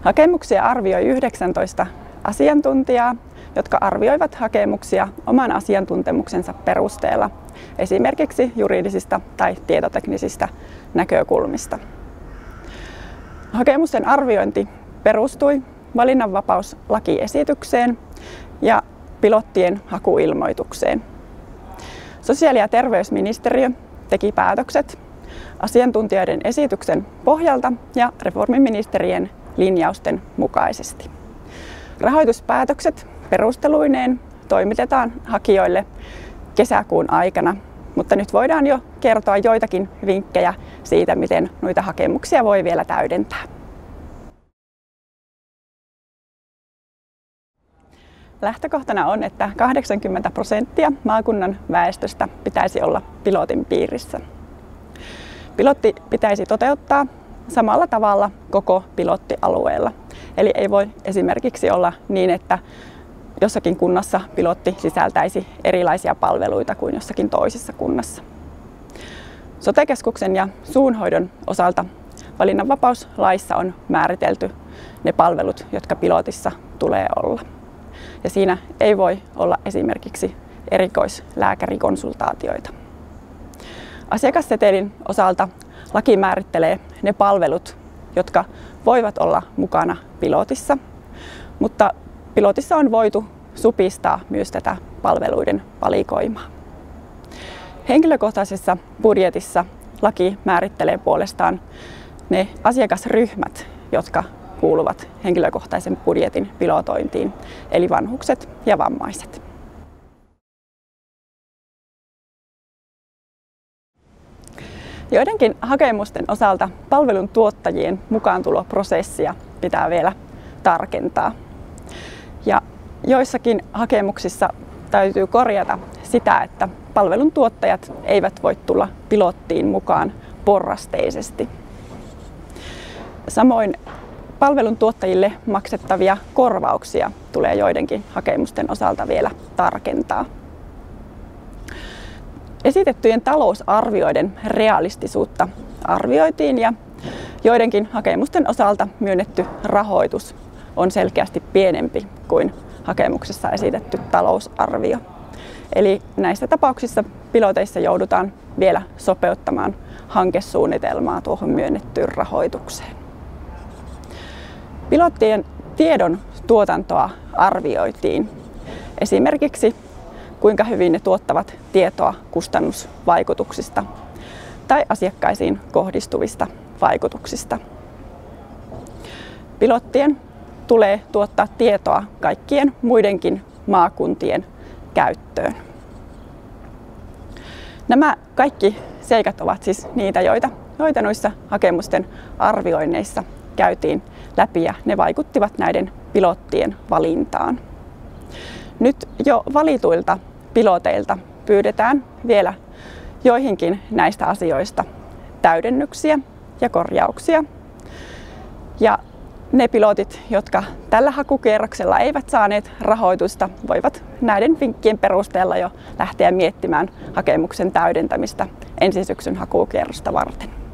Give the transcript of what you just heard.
Hakemuksia arvioi 19 asiantuntijaa, jotka arvioivat hakemuksia oman asiantuntemuksensa perusteella, esimerkiksi juridisista tai tietoteknisistä näkökulmista. Hakemusten arviointi perustui valinnanvapauslakiesitykseen ja pilottien hakuilmoitukseen. Sosiaali- ja terveysministeriö teki päätökset asiantuntijoiden esityksen pohjalta ja reformiministerien linjausten mukaisesti. Rahoituspäätökset perusteluineen toimitetaan hakijoille kesäkuun aikana, mutta nyt voidaan jo kertoa joitakin vinkkejä siitä, miten noita hakemuksia voi vielä täydentää. Lähtökohtana on, että 80 prosenttia maakunnan väestöstä pitäisi olla pilotin piirissä. Pilotti pitäisi toteuttaa samalla tavalla koko pilottialueella. Eli ei voi esimerkiksi olla niin, että jossakin kunnassa pilotti sisältäisi erilaisia palveluita kuin jossakin toisessa kunnassa. Sotekeskuksen ja suunhoidon osalta valinnanvapauslaissa on määritelty ne palvelut, jotka pilotissa tulee olla. Ja siinä ei voi olla esimerkiksi erikoislääkärikonsultaatioita. Asiakassetelin osalta laki määrittelee ne palvelut, jotka voivat olla mukana pilotissa, mutta pilotissa on voitu supistaa myös tätä palveluiden valikoimaa. Henkilökohtaisessa budjetissa laki määrittelee puolestaan ne asiakasryhmät, jotka kuuluvat henkilökohtaisen budjetin pilotointiin, eli vanhukset ja vammaiset. Joidenkin hakemusten osalta palvelun tuottajien mukaantuloprosessia pitää vielä tarkentaa. Ja joissakin hakemuksissa täytyy korjata sitä, että palvelun tuottajat eivät voi tulla pilottiin mukaan porrasteisesti. Samoin palvelun tuottajille maksettavia korvauksia tulee joidenkin hakemusten osalta vielä tarkentaa. Esitettyjen talousarvioiden realistisuutta arvioitiin ja joidenkin hakemusten osalta myönnetty rahoitus on selkeästi pienempi kuin hakemuksessa esitetty talousarvio. Eli näissä tapauksissa piloteissa joudutaan vielä sopeuttamaan hankesuunnitelmaa tuohon myönnettyyn rahoitukseen. Pilottien tiedon tuotantoa arvioitiin. Esimerkiksi kuinka hyvin ne tuottavat tietoa kustannusvaikutuksista tai asiakkaisiin kohdistuvista vaikutuksista. Pilottien tulee tuottaa tietoa kaikkien muidenkin maakuntien käyttöön. Nämä kaikki seikat ovat siis niitä, joita, joita noissa hakemusten arvioinneissa käytiin läpi ja ne vaikuttivat näiden pilottien valintaan. Nyt jo valituilta piloteilta pyydetään vielä joihinkin näistä asioista täydennyksiä ja korjauksia. Ja ne pilotit, jotka tällä hakukierroksella eivät saaneet rahoitusta, voivat näiden vinkkien perusteella jo lähteä miettimään hakemuksen täydentämistä ensi syksyn hakukierrosta varten.